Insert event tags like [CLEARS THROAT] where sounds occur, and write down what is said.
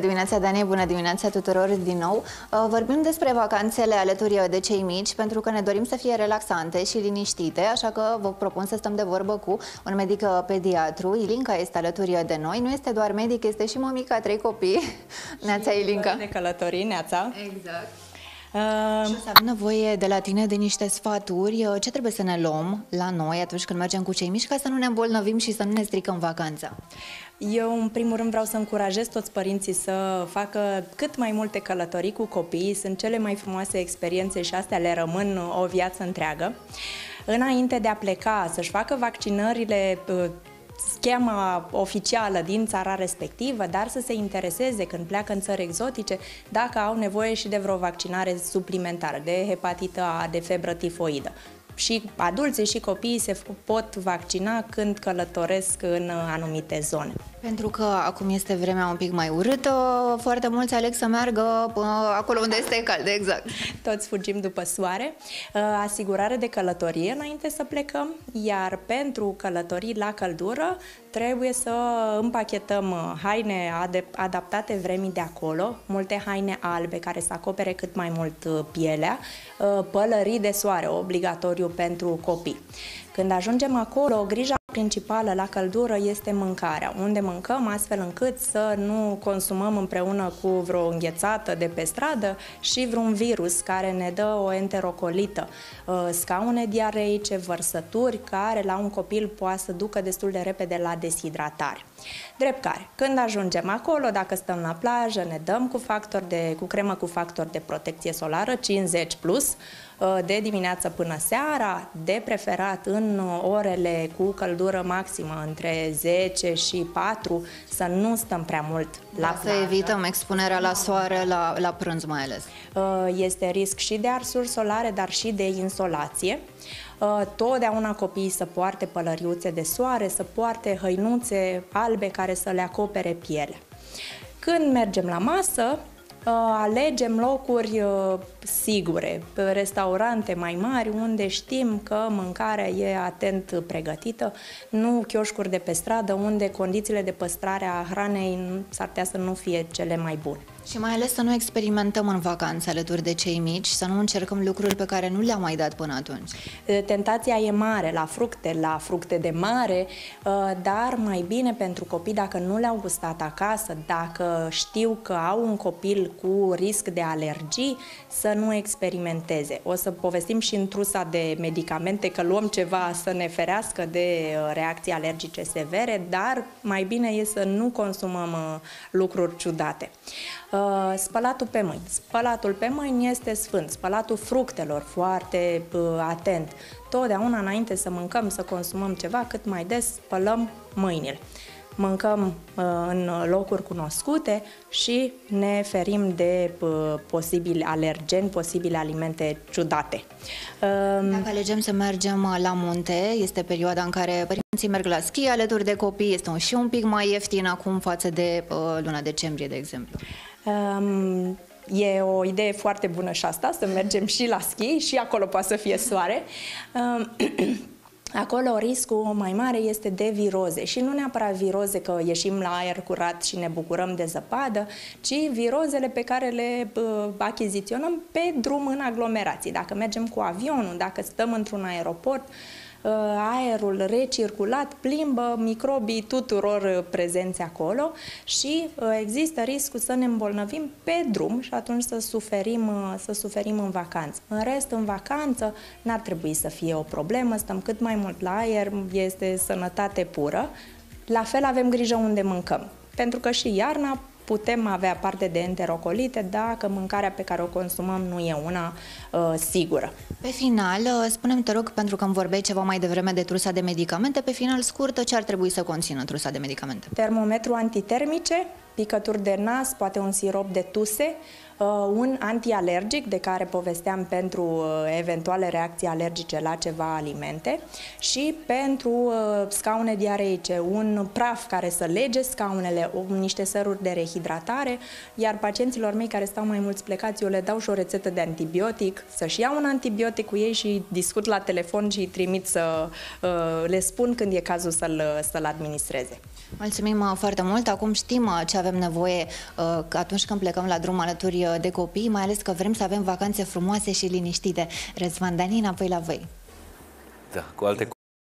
dimineața, Dani, bună dimineața tuturor din nou. Uh, vorbim despre vacanțele alături de cei mici, pentru că ne dorim să fie relaxante și liniștite, așa că vă propun să stăm de vorbă cu un medic uh, pediatru. Ilinca este alături de noi, nu este doar medic, este și mămica, trei copii. Neața, Ilinca. de călătorii, Neața. Exact. Uh, și o să avem nevoie de la tine de niște sfaturi. Uh, ce trebuie să ne luăm la noi atunci când mergem cu cei mici ca să nu ne îmbolnăvim și să nu ne stricăm vacanța? Eu, în primul rând, vreau să încurajez toți părinții să facă cât mai multe călătorii cu copiii. Sunt cele mai frumoase experiențe și astea le rămân o viață întreagă. Înainte de a pleca, să-și facă vaccinările uh, schema oficială din țara respectivă, dar să se intereseze când pleacă în țări exotice dacă au nevoie și de vreo vaccinare suplimentară, de hepatită A, de febră tifoidă și adulții și copiii se pot vaccina când călătoresc în anumite zone. Pentru că acum este vremea un pic mai urâtă, foarte mulți aleg să meargă acolo unde este cald, exact. Toți fugim după soare. Uh, asigurare de călătorie înainte să plecăm, iar pentru călătorii la căldură trebuie să împachetăm uh, haine adaptate vremii de acolo, multe haine albe care să acopere cât mai mult uh, pielea, pălării de soare, obligatoriu pentru copii. Când ajungem acolo, grija principală la căldură este mâncarea, unde mâncăm astfel încât să nu consumăm împreună cu vreo înghețată de pe stradă și vreun virus care ne dă o enterocolită, uh, scaune diareice, vărsături care la un copil poate să ducă destul de repede la deshidratare. Drept care, când ajungem acolo, dacă stăm la plajă, ne dăm cu factor de, cu cremă cu factor de protecție solară 50+, plus, uh, de dimineață până seara, de preferat în orele cu căldură maximă, între 10 și 4, să nu stăm prea mult la da, plajă. Să evităm expunerea la soare, la, la prânz mai ales. Uh, este risc și de arsuri solare, dar și de insolație. Uh, totdeauna copiii să poarte pălăriuțe de soare, să poarte hăinuțe albe care să le acopere pielea. Când mergem la masă, Uh, alegem locuri uh, sigure, restaurante mai mari unde știm că mâncarea e atent pregătită, nu chioșcuri de pe stradă unde condițiile de păstrare a hranei s-ar putea să nu fie cele mai bune. Și mai ales să nu experimentăm în vacanță alături de cei mici, să nu încercăm lucruri pe care nu le-am mai dat până atunci. Tentația e mare la fructe, la fructe de mare, dar mai bine pentru copii dacă nu le-au gustat acasă, dacă știu că au un copil cu risc de alergii, să nu experimenteze. O să povestim și în trusa de medicamente că luăm ceva să ne ferească de reacții alergice severe, dar mai bine e să nu consumăm lucruri ciudate. Uh, spălatul pe mâini. Spălatul pe mâini este sfânt. Spălatul fructelor, foarte uh, atent. Totdeauna înainte să mâncăm, să consumăm ceva, cât mai des spălăm mâinile mâncăm uh, în locuri cunoscute și ne ferim de posibili alergeni, posibile alimente ciudate. Dacă alegem să mergem la munte, este perioada în care părinții merg la schi alături de copii, este un și un pic mai ieftin acum față de luna decembrie, de exemplu. Um, e o idee foarte bună și asta, să mergem și la schi și acolo poate să fie soare. Um, [CLEARS THROAT] Acolo riscul mai mare este de viroze și nu neapărat viroze că ieșim la aer curat și ne bucurăm de zăpadă, ci virozele pe care le uh, achiziționăm pe drum în aglomerații. Dacă mergem cu avionul, dacă stăm într-un aeroport, uh, Uh, aerul recirculat plimbă microbii tuturor uh, prezenți acolo și uh, există riscul să ne îmbolnăvim pe drum și atunci să suferim, să suferim în vacanță. În rest, în vacanță n-ar trebui să fie o problemă, stăm cât mai mult la aer, este sănătate pură. La fel avem grijă unde mâncăm, pentru că și iarna putem avea parte de enterocolite dacă mâncarea pe care o consumăm nu e una uh, sigură. Pe final, uh, spunem te rog, pentru că îmi vorbeai ceva mai devreme de trusa de medicamente, pe final scurtă, ce ar trebui să conțină trusa de medicamente? Termometru antitermice, picături de nas, poate un sirop de tuse, uh, un antialergic de care povesteam pentru uh, eventuale reacții alergice la ceva alimente și pentru uh, scaune diareice, un praf care să lege scaunele, niște săruri de rehidratare, iar pacienților mei care stau mai mulți plecați, eu le dau și o rețetă de antibiotic, să-și iau un antibiotic cu ei și discut la telefon și îi trimit să le spun când e cazul să-l să, -l, să -l administreze. Mulțumim uh, foarte mult. Acum știm uh, ce avem nevoie uh, atunci când plecăm la drum alături de copii, mai ales că vrem să avem vacanțe frumoase și liniștite. Răzvan Dani, înapoi la voi. Da, cu alte